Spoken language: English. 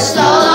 slowly.